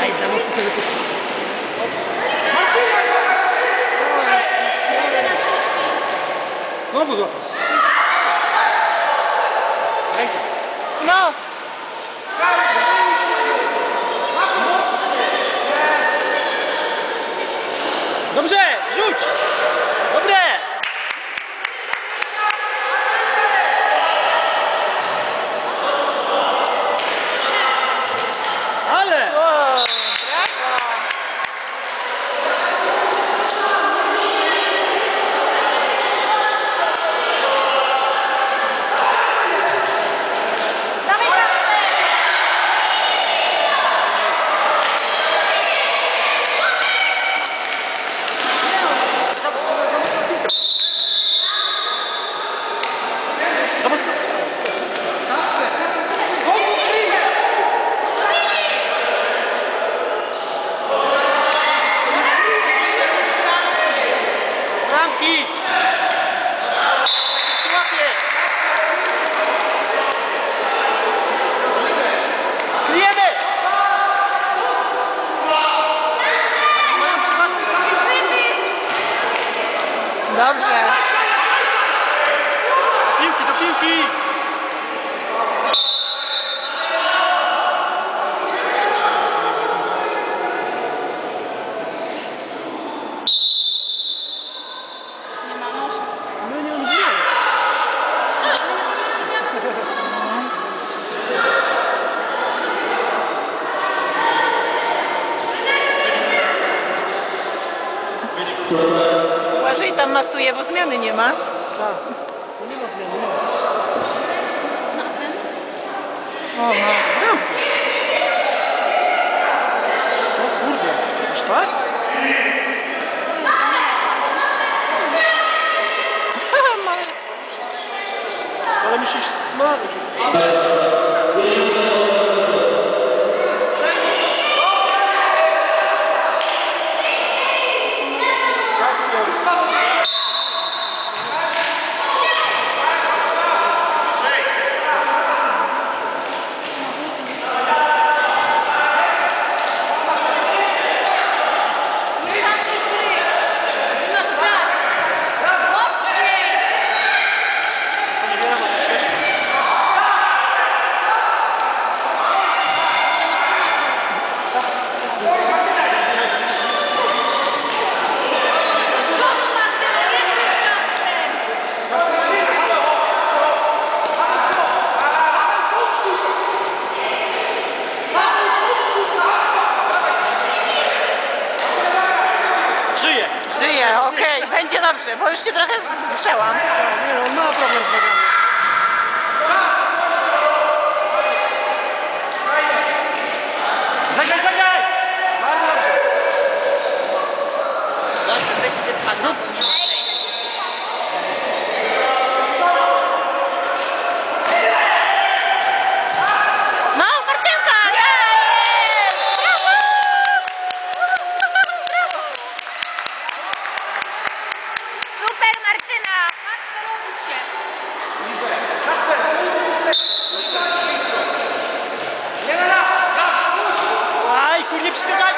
Aí, vamos. Não. Não. Uważaj, tam masuje, bo zmiany nie ma. Tak. No nie ma zmiany, nie ma. No, o, no. O kurde, aż tak? Ale musisz smarzyć. Żyje, okej, będzie dobrze, bo już się trochę zgrzeszałam. Nie no, problem z nogami. Zagraj, zagraj! Bardzo dobrze. Proszę być sympatyczny. Lipska